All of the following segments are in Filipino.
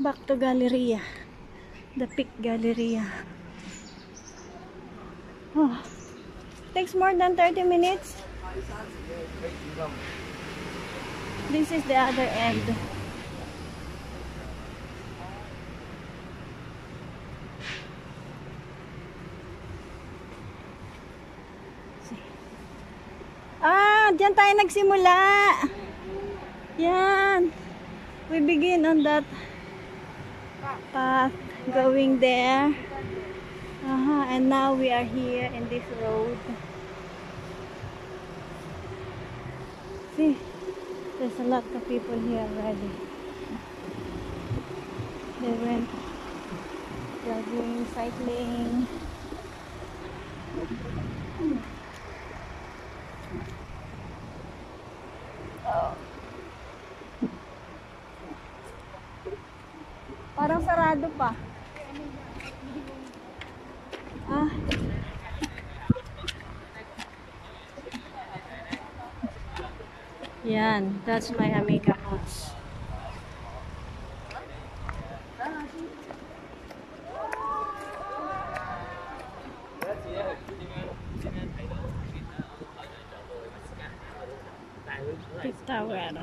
Back to Galleria. The Peak Galleria. Oh. Takes more than 30 minutes. This is the other end. Ah, diyan tayo nagsimula. Yan. We begin on that path going there. Uh and now we are here in this road. See, there's a lot of people here already. They went jogging, cycling. Yan, that's my Amiga house. Big tower.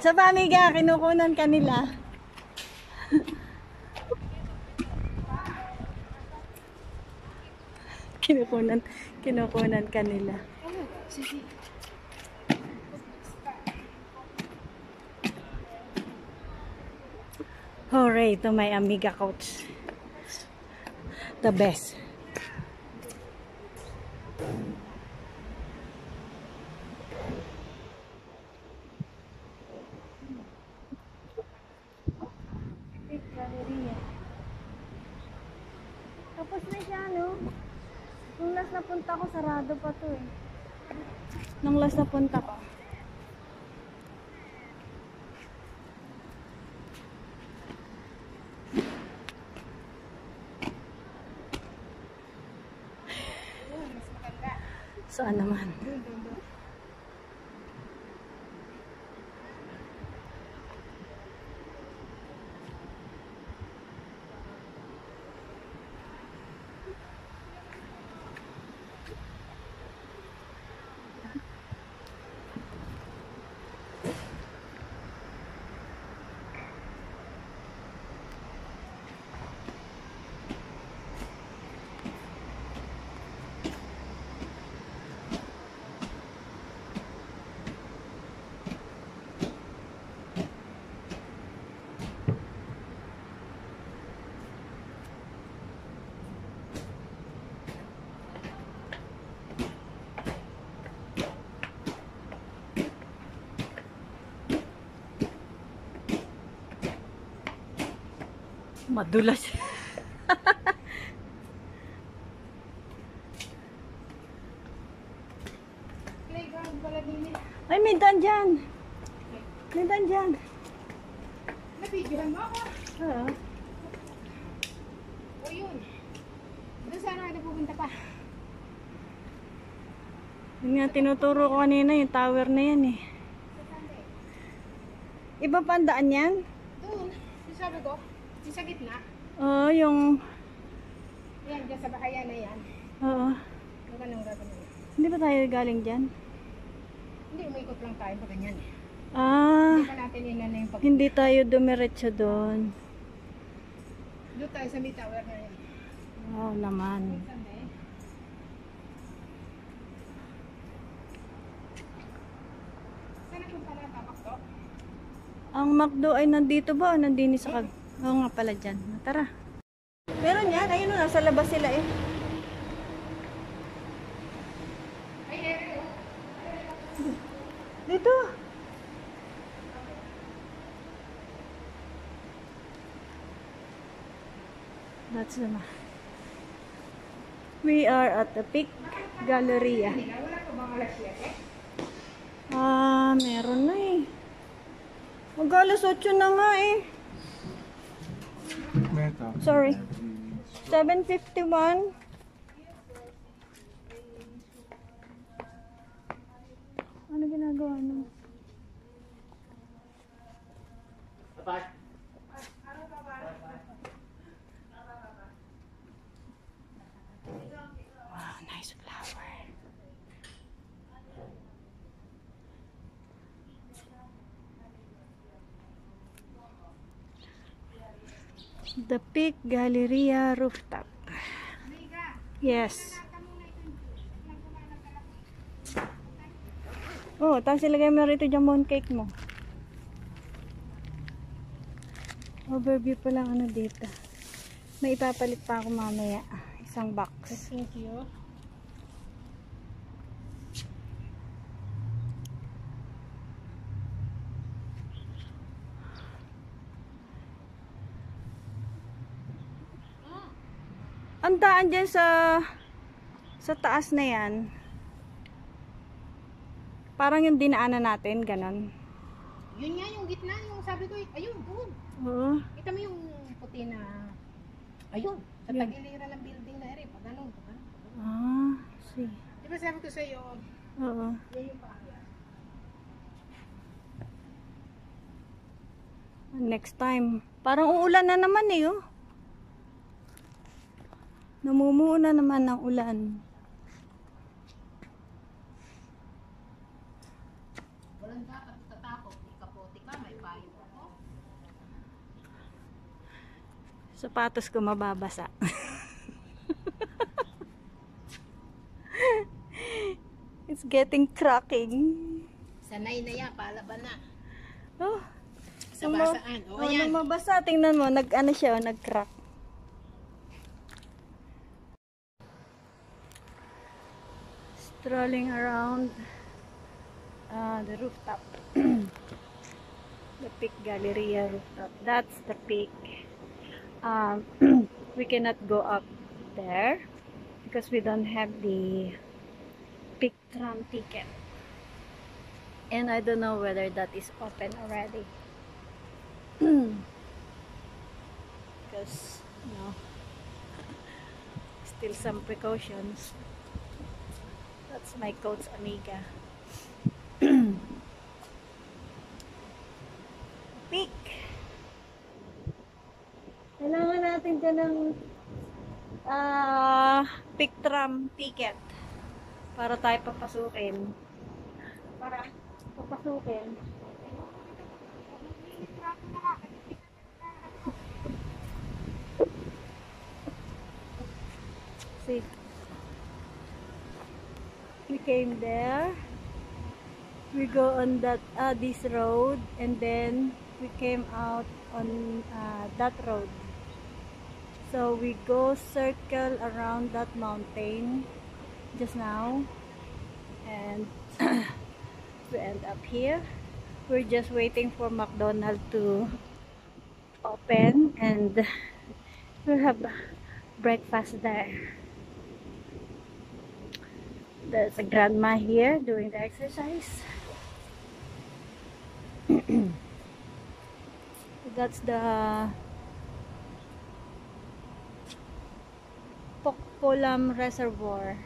Sa pamiga, kinukunan kanila. Kinukunan, kinukunan kanila. Hooray to my amiga coach. The best. Big Galleria. Tapos na siya, no? Nung last na punta ko, sarado pa to eh. Nung last na punta ko. Saan naman? Madulas. Playground pala din. Ay, may dan dyan. May dan dyan. Nabidyohan mo ako. Oo. O yun. Doon sana kita pupunta pa. Yun nga, tinuturo ko kanina yung tower na yan eh. Iba pa ang daan yan? Doon. Yung sabi ko, yung sa gitna. Oo, yung... Yan, dyan sa bahayan na yan. Oo. Yung ganun gagawin. Hindi ba tayo galing dyan? Hindi, umikot lang tayo pa ganyan eh. Ah, Hindi pa natin inan na yung pag... hindi tayo dumiretso doon. Doon tayo sa may tower na yan. Wow naman. Saan eh? Saan na punta na tapak to? Ang McDo ay nandito ba o nandini sa kag... Oo nga pala dyan. Tara. Meron yan. Ayun o, nasa labas sila eh. Dito. That's the We are at the Peak Galleria. Wala pa bang alas 7? Ah, meron na eh. Mag alas 8 na nga eh. Sorry. 751. Ano ginagawa nung? Tapat. The Peak Galleria Rooftop. Yes. Oh, tapos ilagay mo rito yung moon cake mo. Overview pa lang ano dito. May ipapalit pa ako mamaya. Isang box. Thank you. Daan dyan sa sa taas na yan. Parang yung dinaanan natin, ganon. Yun nga yung gitna, yung sabi ko, ayun, doon. Oo. Kita mo yung puti na, ayun, sa Yun. tagiliran ng building na rin. Pag ganun, pag ganun. Ah, see. Di ba sabi ko sa iyo, Oo. yan yung paakyat. Next time. Parang uulan na naman eh, oh. Namumuo na naman ng ulan. Walang dapat tatakot. Ikapote ka, may payo ako. Sapatos ko mababasa. It's getting cracking. Sanay na yan, palaban na. Oh, Sa basaan. O, oh, ayan. nung mabasa, tingnan mo, nag ano siya, oh, nag-crack. Strolling around uh, the rooftop. the Peak Galleria rooftop. That's the peak. Um, we cannot go up there because we don't have the peak tram ticket. And I don't know whether that is open already. because you know still some precautions that's my coach amiga peak kailangan natin dyan ng ah peak tram ticket para tayo papasukin. para papasukin. See, we came there. We go on that uh, this road, and then we came out on uh, that road. So we go circle around that mountain just now, and we end up here. We're just waiting for McDonald to open, and we'll have breakfast there. There's a grandma here doing the exercise. That's the Pokpolam Reservoir.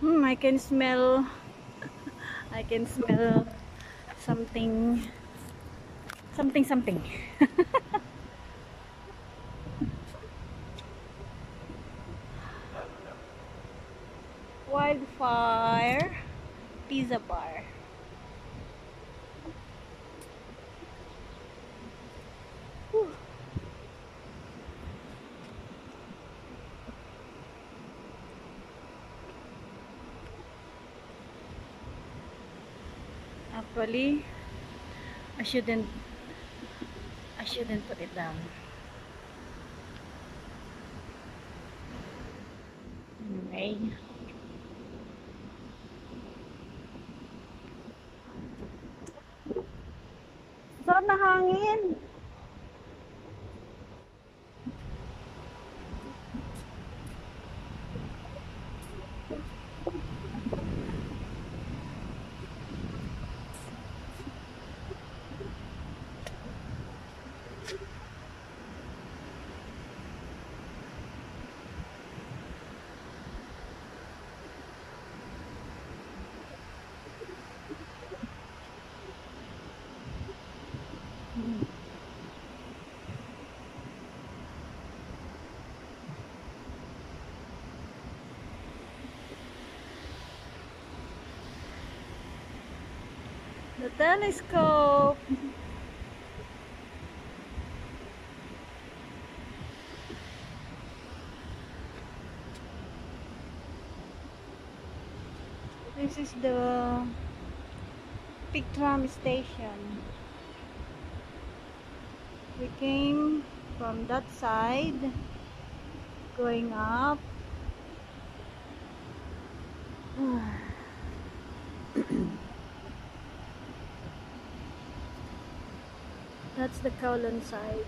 Hmm, I can smell I can smell something something something. Pizza Bar. Whew. Actually, I shouldn't I shouldn't put it down. Anyway. The telescope. This is the Pictram station. We came from that side going up the Kowloon side.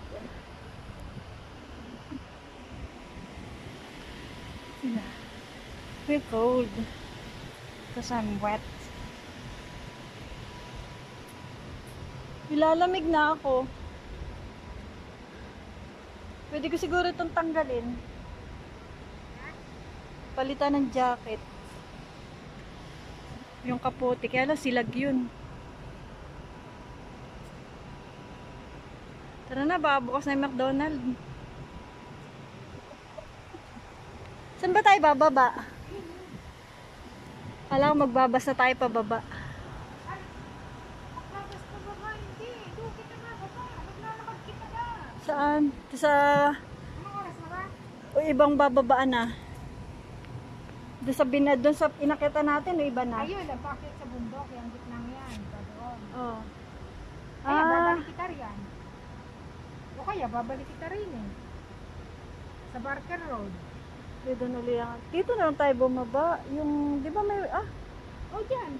Yeah. We're cold because I'm wet. Nilalamig na ako. Pwede ko siguro itong tanggalin. Palitan ng jacket. Yung kapote. Kaya lang silag yun. Tara na, baka bukas na yung McDonald. Saan ba tayo bababa? Kala ko tayo pababa. Kita na baba. Maglalakad kita na. Saan? Sa Anong oras na ba? o ibang bababaan na. Doon sa binad, doon sa inakita natin, o iba na. Ayun, ang bakit sa bundok. Yung gitnang yan. Doon. Oh. Kaya Ah, babalik kita riyan. O kaya babalik kita rin eh. Sa Barker Road. dito na lang. Dito na lang tayo bumaba. Yung, di ba may, ah, O dyan.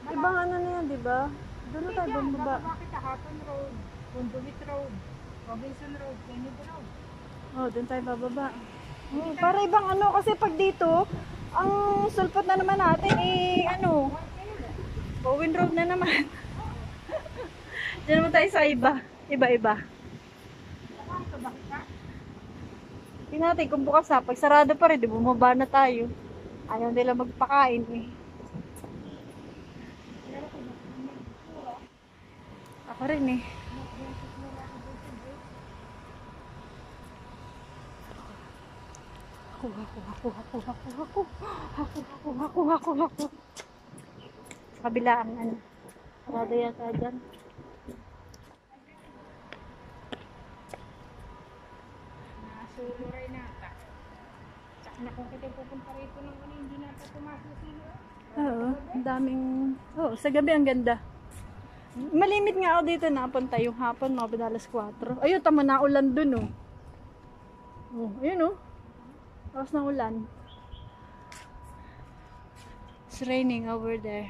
Malapit. ibang ano na yan, di ba? Doon na Hindi tayo dyan. bumaba. Bababa kita Hatton Road. Conduit Road. Robinson Road. Kennedy Road. Oh, doon tayo bababa. Oh, para ibang ano, kasi pag dito, ang sulpot na naman natin, eh, ano, Bowen Road na naman. Diyan naman tayo sa iba. Iba-iba. Saan ka ba kita? Tingnan natin kung bukas na. Pag sarado pa rin, di bumaba na tayo. Ayaw nila magpakain eh. Ako rin eh. Ako, ako, ako, ako, ako, ako, ako, ako, ako, ako, ako. Sa kabilaan, ano. Sarado yata dyan. Nasulo rin nata. Tsaka na kung kita pupunta rito ng ano, hindi nata pumasok sila. Oo, daming... Oo, sa gabi ang ganda. Malimit nga ako dito napunta yung hapon, mga badalas 4. Ayun, tama na ulan dun, oh. Oh, ayun, oh. Tapos ng ulan. It's raining over there.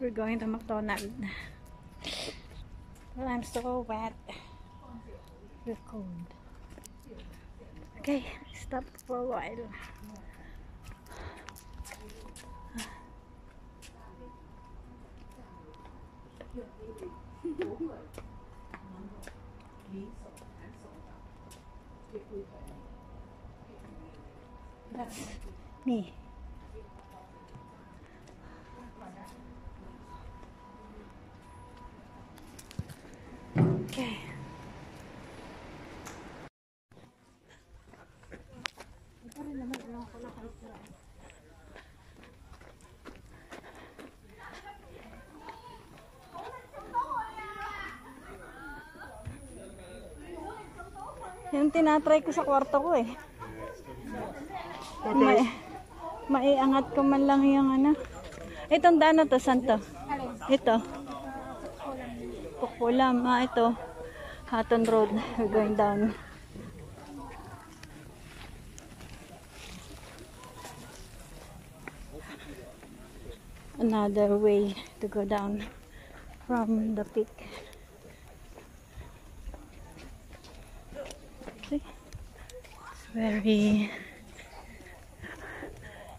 We're going to McDonald's. Well, I'm so wet. We're cold. Okay, stop for a while. That's me. Yung tinatry ko sa kwarto ko eh. May, maiangat ko man lang yung ano. Itong daan na to, saan to? Ito. Pukulam. Ah, ito. Hatton Road. We're going down. Another way to go down from the peak. See? It's very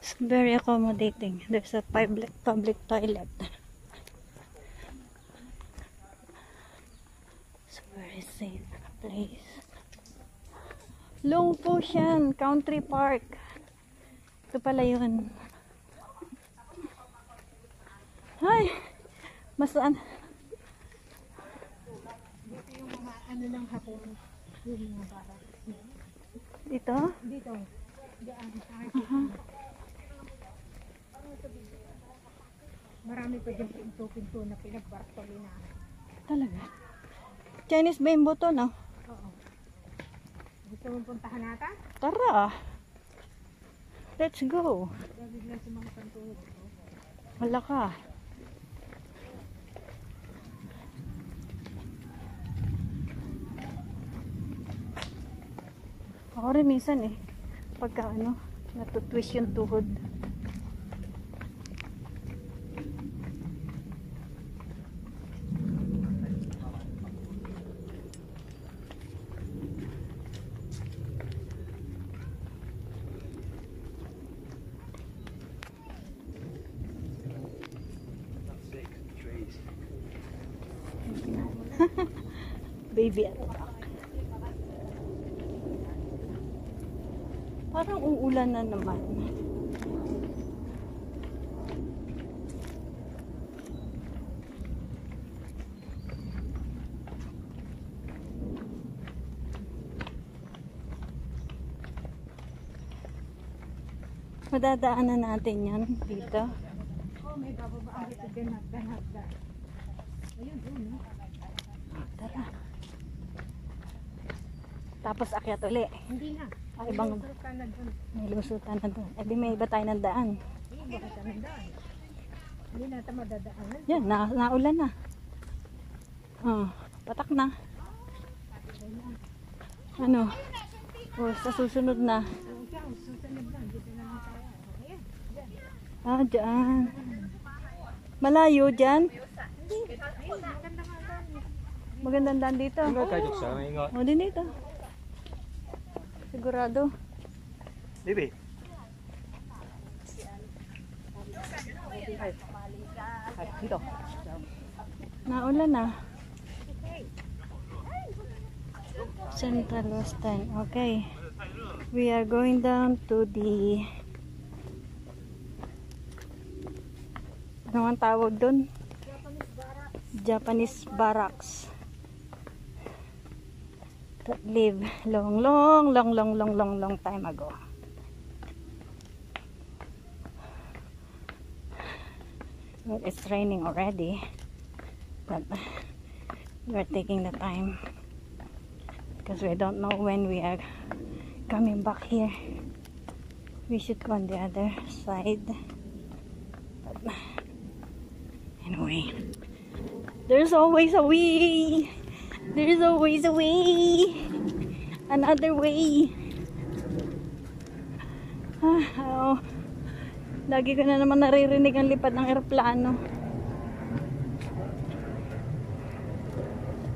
it's very accommodating. There's a public public toilet. It's a very safe place. Long Ocean Country Park. Ito pala yun. Ay! Mas an Dito yung mga ano lang hapon. Yung mga. Dito? Dito. Diyan. Ay, Marami pa dyan pinto-pinto na pinagbartolinahan. Talaga. Chinese bimbo to, no? Oo. Gusto mong puntahan natin? Tara. Let's go. Wala ka. Ako rin minsan eh. Pagka ano, natutwist yung tuhod. Baby at uulan na naman. Madadaanan natin yan dito. Oh, may bababaan dito din hagdan. Ayun? Tara. Tapos akyat uli. Hindi na. Ay, bang... Nilusutan na doon. Na doon. Eh, may iba tayo ng daan. Bakit kami daan? Hindi natin madadaanan. Yan, na, naulan na. Oh, patak na. Ano? O, sa susunod na. Ah, dyan. Malayo dyan? Magandang daan dito. Magandang daan dito. Magandang din dito. Sigurado. Baby，Dito. Naulan na. Central Western. Okay. We are going down to the ano ang tawag doon? Japanese barracks. Live long, long, long, long, long, long, long time ago. Well, it's raining already, but we're taking the time because we don't know when we are coming back here. We should go on the other side. But anyway, there's always a way. There's always a way. Another way. Ah, oh. Lagi ko na naman naririnig ang lipad ng eroplano.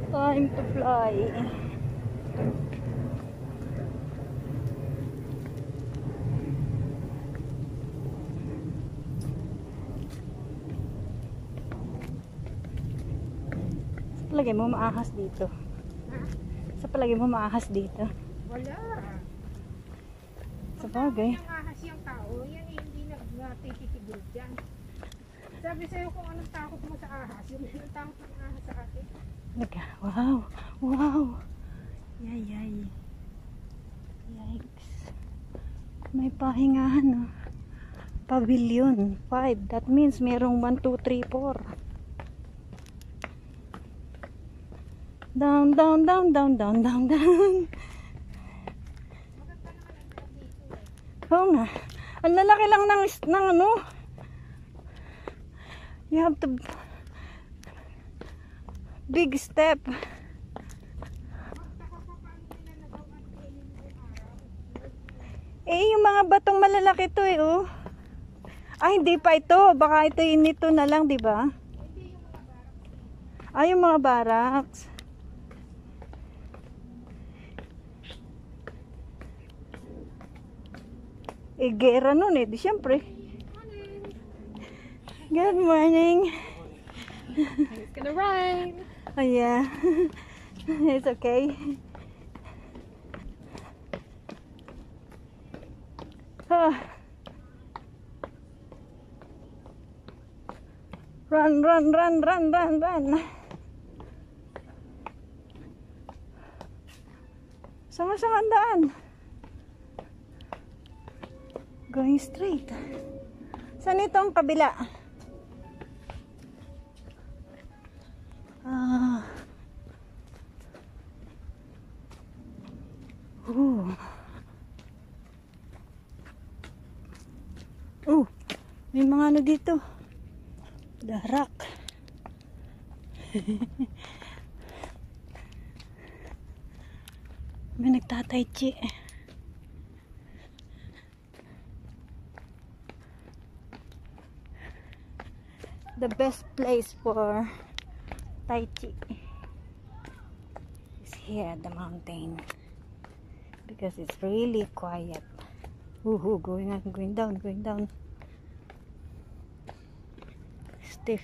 Time to fly. Palagay mo maahas dito. Sa palagay mo maahas dito. Wala. Sa bagay. Ang ahas yung tao, yan eh, hindi na natititigil dyan. Sabi sa'yo kung anong takot mo sa ahas, yung anong takot ng ahas sa akin. Talaga. Wow. Wow. Yay, yay. Yikes. May pahingahan, no? Pavilion. 5. That means merong 1, 2, 3, 4. Down, down, down, down, down, down, down. Oo nga. Ang lalaki lang ng, ng ano. You have to big step. Eh, yung mga batong malalaki to eh, oh. Ah, hindi pa ito. Baka ito yung nito na lang, di ba? Ah, yung mga barracks. Eh, gera nun eh. Di syempre. Good morning. It's gonna rain! Oh yeah. it's okay. Ah. Run, run, run, run, run, run. Sama-sama daan. Going straight. Saan itong kabila? Ah. Ooh. Ooh. May mga ano dito. Darak. may nagtatay chi. Eh. The best place for Tai Chi is here at the mountain because it's really quiet. Woohoo, going up, going down, going down. Stiff.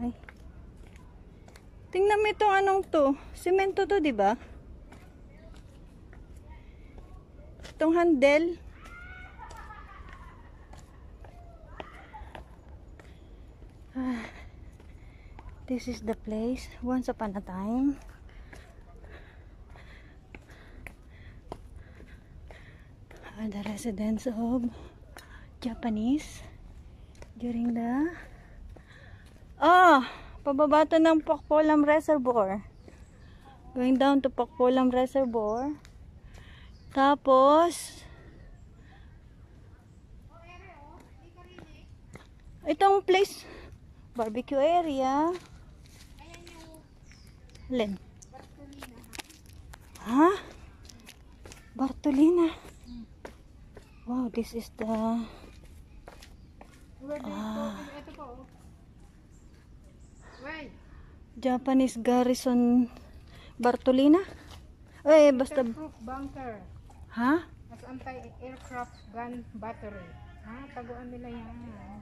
Ay. Tingnan mo itong anong to. Semento to, di ba? Itong handle. Ah, this is the place. Once upon a time. ah, the residence of Japanese during the Ah, pababa to ng Pakpolam Reservoir. Going down to Pakpolam Reservoir. Tapos, itong place, barbecue area. Len. Ha? Bartolina. Wow, this is the Ah. Japanese Garrison Bartolina. Eh, basta, Proof bunker. ha? As anti-aircraft gun battery. Ah, taguan nila yan.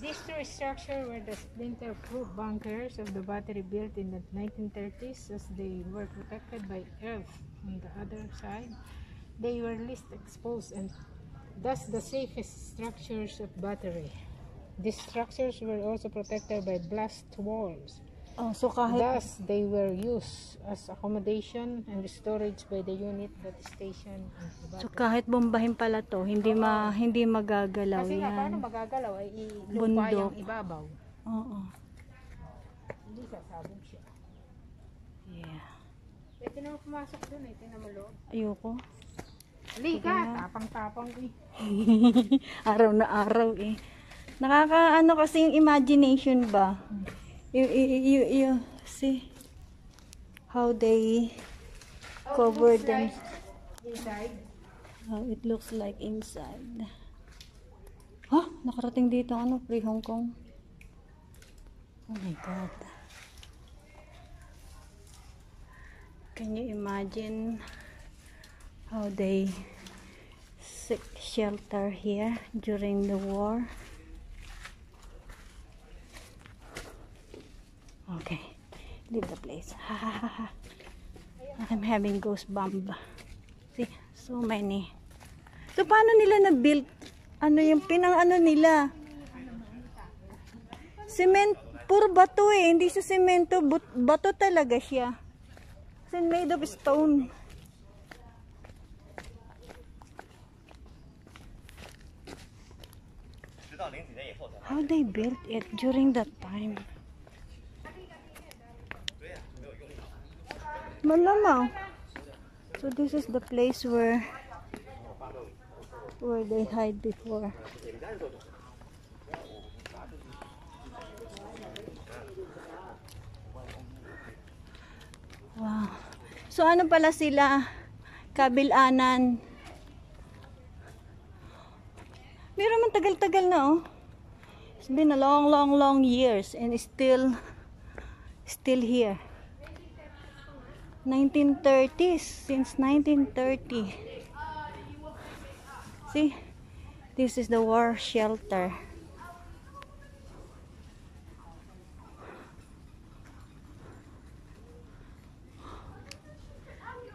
These two structures were the splinter-proof bunkers of the battery built in the 1930s as they were protected by earth on the other side. They were least exposed and thus the safest structures of battery. These structures were also protected by blast walls. Oh, so kahit Thus, they were used as accommodation and storage by the unit that the so kahit bombahin pala to, hindi ma hindi magagalaw Kasi nga, paano yan. magagalaw ay ilupa Bundok. yung ibabaw. Oo. Hindi sasabog siya. Yeah. Pwede naman pumasok dun eh, loob. Ayoko. Halika, tapang-tapang eh. araw na araw eh. Nakaka ano kasi yung imagination ba? You, you, you, you see how they cover them. Inside. How it looks like inside. Ha? Nakarating dito ano? Free Hong Kong. Oh my God. Can you imagine how they seek shelter here during the war? Okay. Leave the place. I'm having ghost bomb. See, so many. So, paano nila na-build? Ano yung pinang ano nila? Cement, puro bato eh. Hindi siya semento. Bato talaga siya. Kasi made of stone. How they built it during that time? Malamang. So this is the place where where they hide before. Wow. So ano pala sila? Kabilanan. Meron man tagal-tagal na oh. It's been a long, long, long years and still still here. 1930s, since 1930. See, this is the war shelter.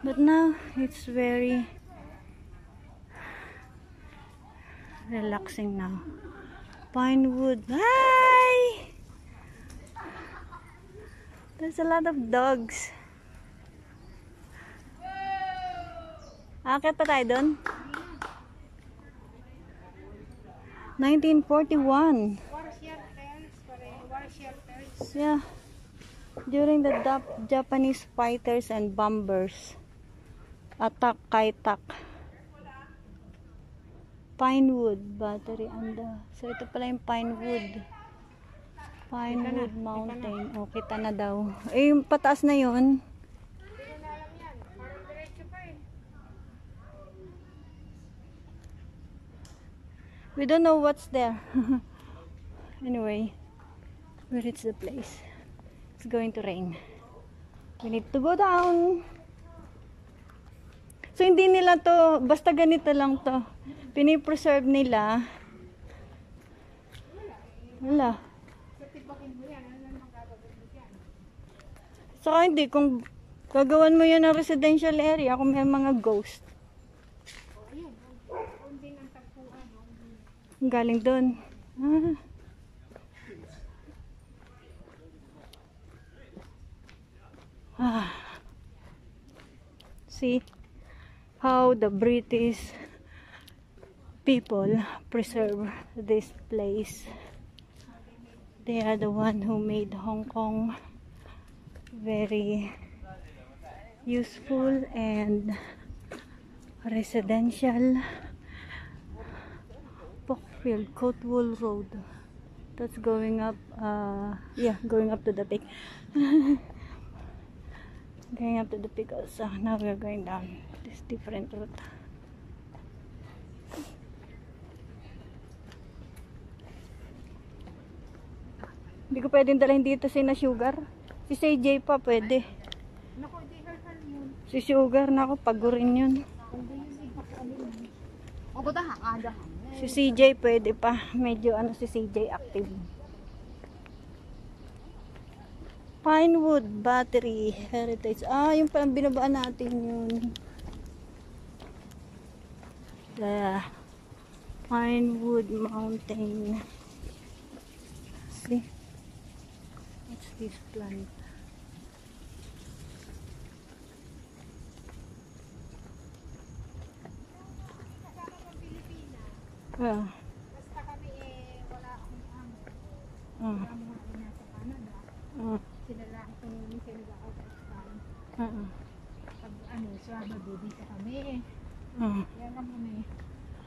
But now it's very relaxing now. Pinewood. Hi! There's a lot of dogs. Akit pa tayo doon? 1941. War shelters, pare, war shelters. Yeah. During the Japanese fighters and bombers attack Kaitak. Pinewood Battery and the So ito pala yung Pinewood. Pinewood Mountain. O, kita na daw. Eh, yung pataas na yun. Hindi ko na alam yan. Parang diretso pa eh. We don't know what's there. anyway, we reach the place. It's going to rain. We need to go down. So, hindi nila to, basta ganito lang to. Pinipreserve nila. Wala. So, hindi, kung gagawan mo yan ng residential area, kung may mga ghost, Ayun. Kung din ang tagpuan. no? Galing doon. Ah. Ah. See how the British people preserve this place. They are the one who made Hong Kong very useful and residential. Brookfield Coatwool Road. That's going up, uh, yeah, going up to the peak. going up to the peak also. Now we are going down this different route. Hindi ko pwedeng dalhin dito si na Sugar. Si CJ pa pwede. Si Sugar na ako, pagurin yun. Hindi yun di pa ano yun. O, kuta ha, ada. Si CJ pwede pa. Medyo ano si CJ active. Pinewood Battery Heritage. Ah, yung parang binabaan natin yun. The Pinewood Mountain. See? What's this plant? Ah, Basta kami eh, wala akong amo. ah, Amo nga rin nasa Canada. ah, Sila lang ito nung sila out of town. Pag ano, Sabado dito kami. ah. Kaya lang kami.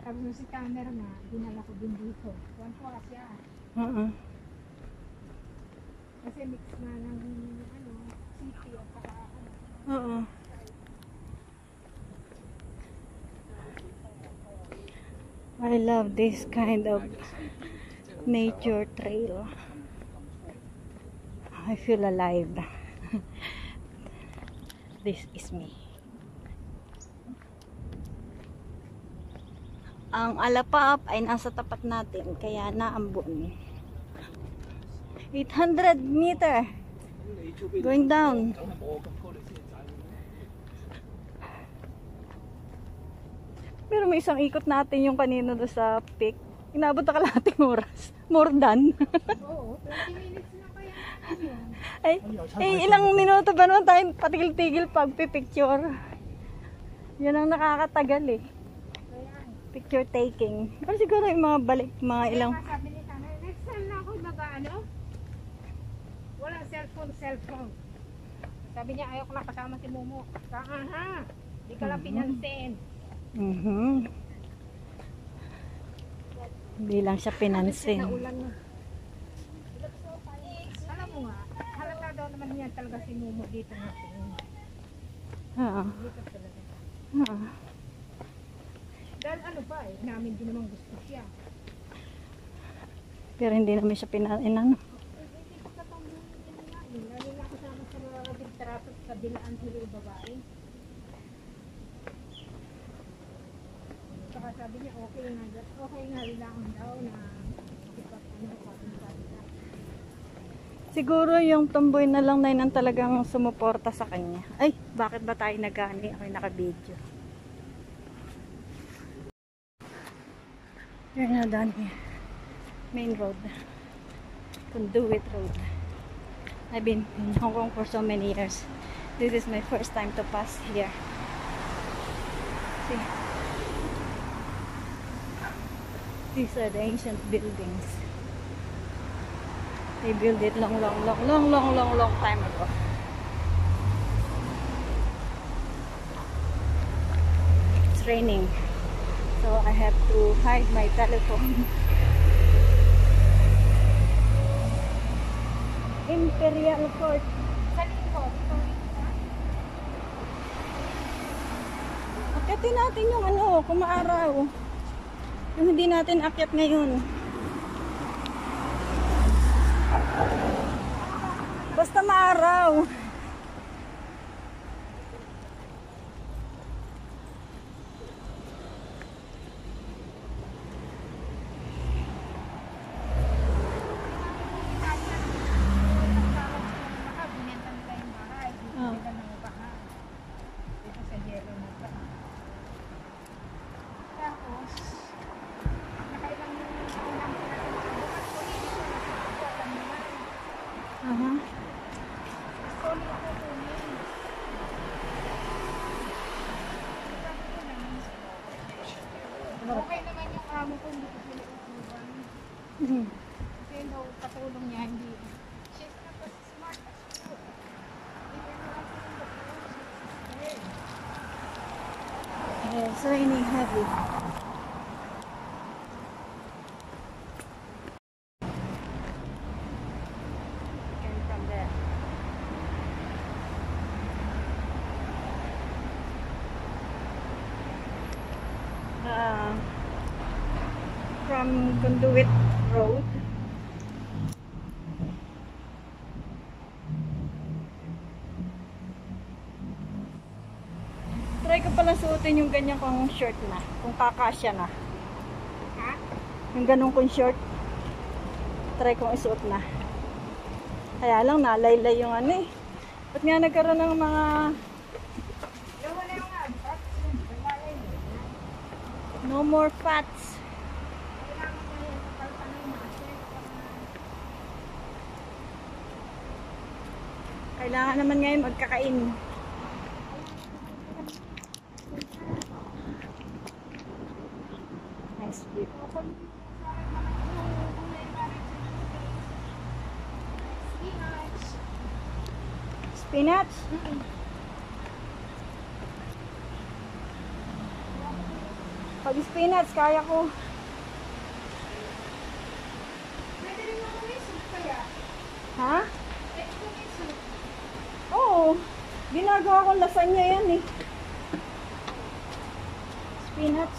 Mo si Tanner nga, dinala ko din dito. One po siya. ah, ah. Kasi mix na ng ano, city at saka ano. Oo. I love this kind of nature trail. I feel alive. this is me. Ang alapap ay nasa tapat natin, kaya naambon. 800 meter. Going down. Pero may isang ikot natin yung kanina doon sa peak. Inabot na kalating oras. More than. Oo, 20 minutes na kaya. Ay, eh, ilang minuto ba naman tayo patigil-tigil pagpipicture? Yan ang nakakatagal eh. Picture taking. Pero siguro yung mga balik, mga ilang... Sabi ni Tanner, next time na ako mag ano, walang cellphone, cellphone. Sabi niya, ayaw ko na kasama si Momo. Saan ha? Di ka lang pinansin. Mhm. Hindi lang siya pinansin. Alam mo nga, halata daw naman niya talaga si Momo dito na. Oo. Dito talaga. Oo. Dahil ano pa eh, namin din naman gusto siya. Pero hindi namin siya nga eh. Lalo na kasama sa mga bigtrato sa bilaan yung babae. Sabi niya, okay nga, okay nga lang daw na Siguro yung tumboy na lang na yun ang talagang sumuporta sa kanya. Ay, bakit ba tayo nagani? Ako'y naka-video. We're now done here. Main road. Conduit Road. I've been in Hong Kong for so many years. This is my first time to pass here. See? These are the ancient buildings. They built it long, long, long, long, long, long, long time ago. It's raining. So I have to hide my telephone. Imperial Court. Akyatin natin yung ano, kumaaraw. Yung hindi natin akyat ngayon. Basta maaraw. It's raining heavy. Suotin yung ganyan kong short na. Kung kakasya na. Ha? Yung ganun kong short. Try kong isuot na. Kaya lang, nalaylay yung ano eh. Ba't nga nagkaroon ng mga... No more fats. Kailangan naman ngayon magkakain. Spinach, kaya ko. Pwede rin ako may soup kaya. Ha? Pwede ko may soup. Oo. Ginagawa kong lasagna yan eh. Spinach.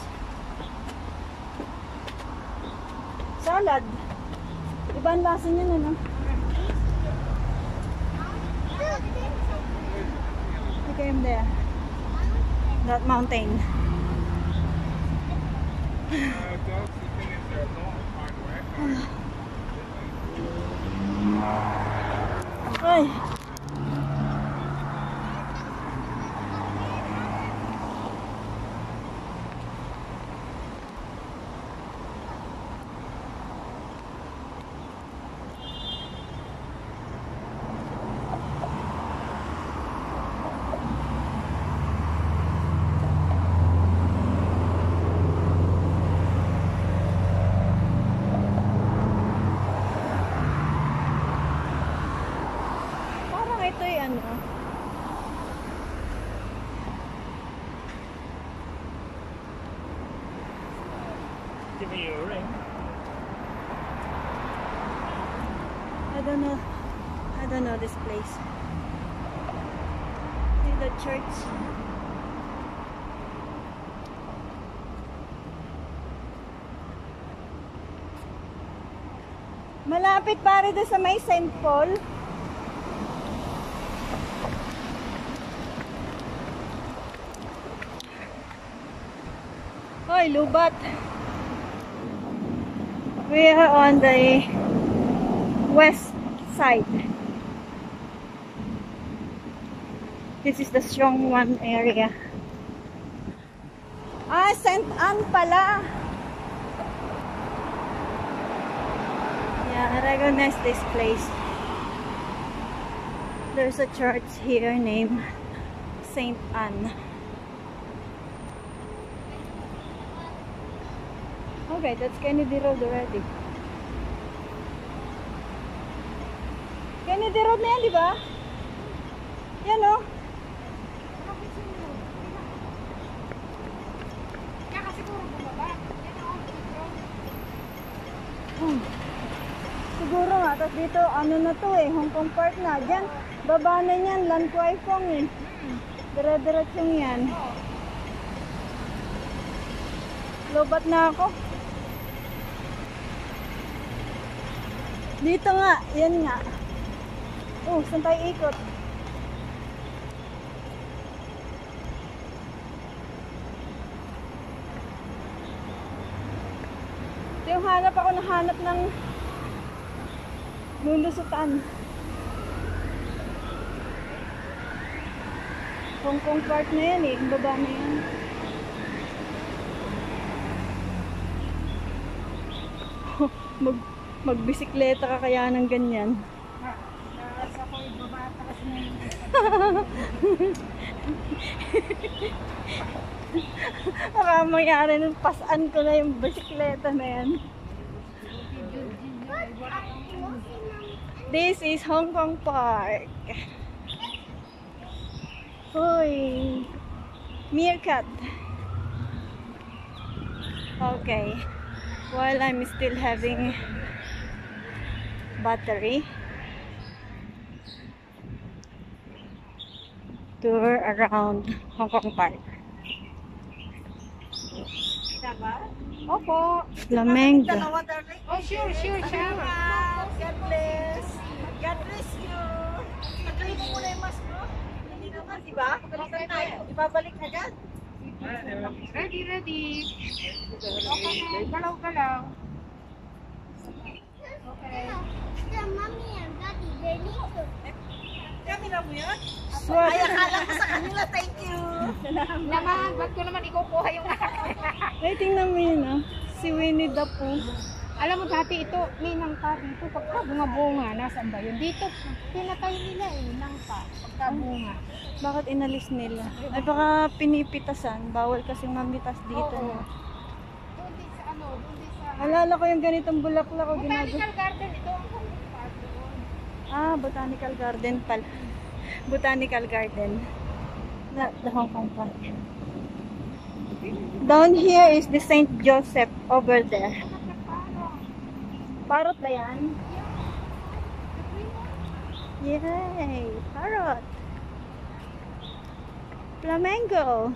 Salad. Iba ang lasa niyan ano? We came there. That mountain. Ay. Malapit pare doon sa may St. Paul. Hoy, lubat. We are on the west side. This is the strong one area. Ah, St. Anne pala. Yeah, I recognize this place. There's a church here named St. Anne. Okay. That's Kennedy Road already. Kennedy Road na yan, di ba? Yan oh. Kaya kasi puro bumaba. Yan ang office road. Hmm. Siguro nga, tapos dito, ano na to eh, Hong Kong Park na. Diyan, baba na niyan, Lan Kwai Fong eh. Dire-diretsong yan. Lobat na ako. Dito nga, yan nga. Oh, saan tayo ikot? Yung hanap ako na hanap ng lulusutan. Hong Kong Park na yan eh, yung baba na yan. Mag, magbisikleta ka kaya ng ganyan. Nasa ko ibaba taas na yung Baka mangyari nung pasan ko na yung bisikleta na yan. This is Hong Kong Park. Hoy. Meerkat. Okay. While I'm still having battery. Tour around Hong Kong Park. Opo. Flamengo. Oh, sure, sure, sure. God bless. God bless you. Mo muna yung mask mo. Hindi naman, di ba? Pagalitan tayo. Ibabalik na dyan. Ready, ready. Okay na. Galaw-galaw. Okay. mommy and daddy, they need to. Kami lang mo yun? Ay, Ay, akala ko sa kanila, thank you. Naman, ba't ko naman ikukuha yung Ay, tingnan mo yun ah. Si Winnie the Pooh. Alam mo dati ito, may nangka dito. Pagka bunga-bunga, nasaan ba yun? Dito, pinatay nila eh, nangka. Pagka bunga. Bakit inalis nila? Ay, baka pinipitasan. Bawal kasing mamitas dito. Oo. Doon din sa ano, doon din sa... Alala ko yung ganitong bulaklak o ginagawa. Botanical garden ito. Ang. Ah, Botanical Garden pala. Botanical Garden. Not the Hong Kong Park. Down here is the St. Joseph over there. Parrot ba yan? Yay! Parrot! Flamengo!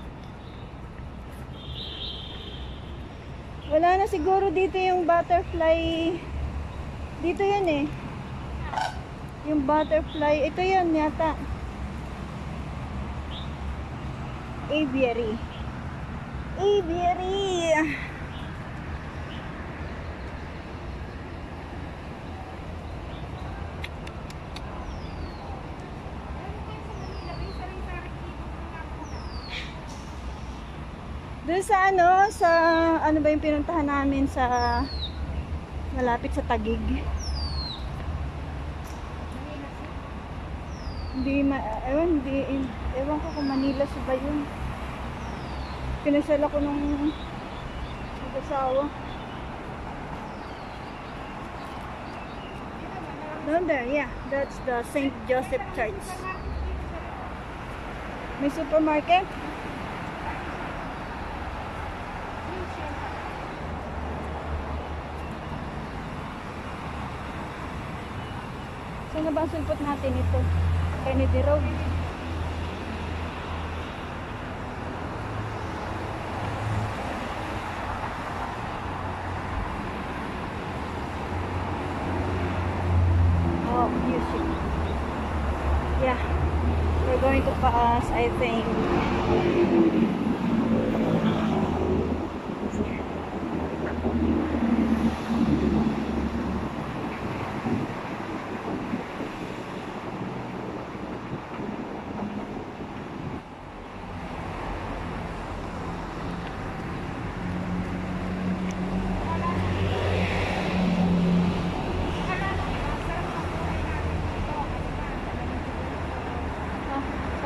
Wala na siguro dito yung butterfly. Dito yan eh. Yung butterfly. Ito yun yata. Aviary. Aviary! Doon sa ano, sa ano ba yung pinuntahan namin sa malapit sa Tagig. Hindi ma, ewan, hindi, ewan ko kung Manila sa ba yun. Pinasala ko nung mag-asawa. Down there, yeah. That's the St. Joseph Church. May supermarket? Saan na ba ang sulpot natin ito? Kennedy Road.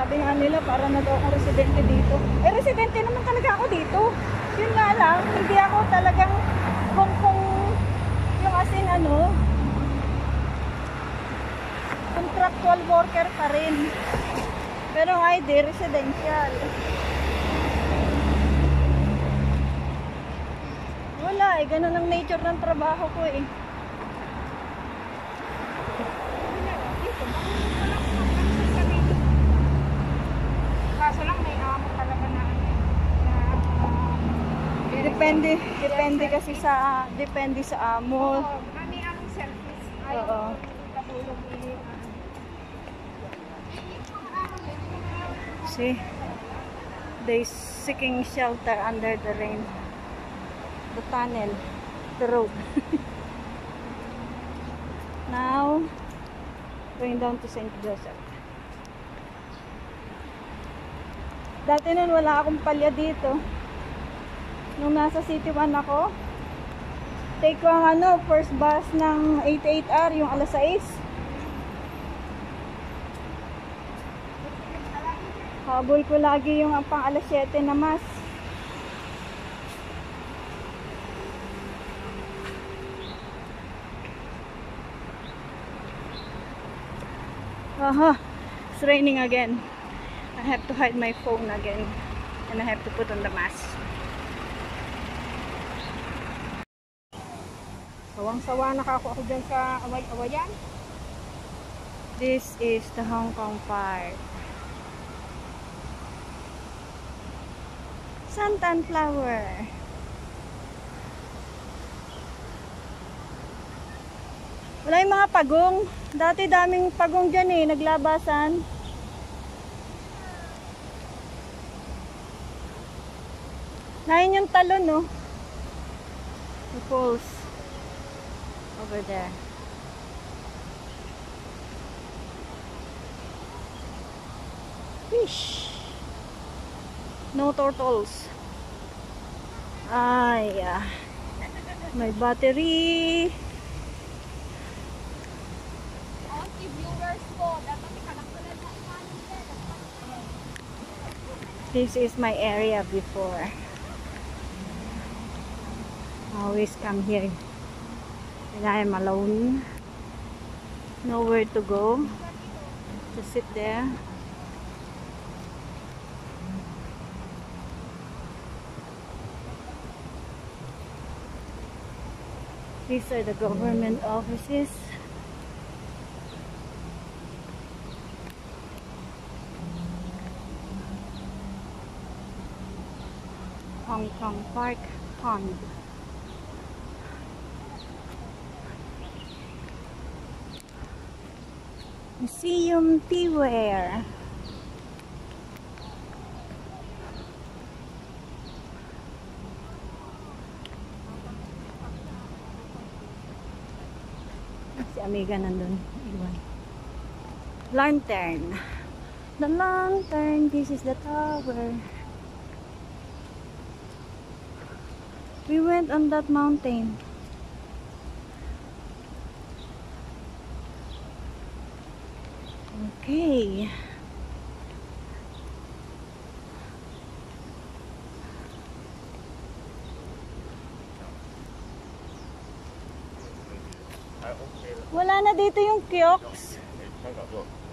Sabi nga nila, para na daw akong residente dito. Eh, residente naman talaga ako dito. Yun nga lang, hindi ako talagang kung kung yung as in ano, contractual worker pa rin. Pero ID, residential. Wala eh, ganun ang nature ng trabaho ko eh. Depende, depende kasi sa, depende sa amo. May among service. Oo. See, they seeking shelter under the rain. The tunnel, the road. Now, going down to St. Joseph. Dati nun wala akong palya dito. Nung nasa City 1 ako, take ko ang ano, first bus ng 88R, yung alas 6. Habol ko lagi yung ang pang alas 7 na mas. Aha, it's raining again. I have to hide my phone again. And I have to put on the mask. Sawang-sawa na ako ako dyan sa away-awayan. This is the Hong Kong part. Santan flower. Wala yung mga pagong. Dati daming pagong dyan eh, naglabasan. Nahin yung talon no. The falls. Over there. Fish. No turtles. Ay, ah. May battery. This is my area before. Always come here when I am alone. Nowhere to go. Just sit there. These are the government offices. Hong Kong Park Pond. Museum Beware. Si Amiga nandun. Iwan. Lantern. The lantern. This is the tower. We went on that mountain. Okay. Wala na dito yung kiosk. Hang up, look.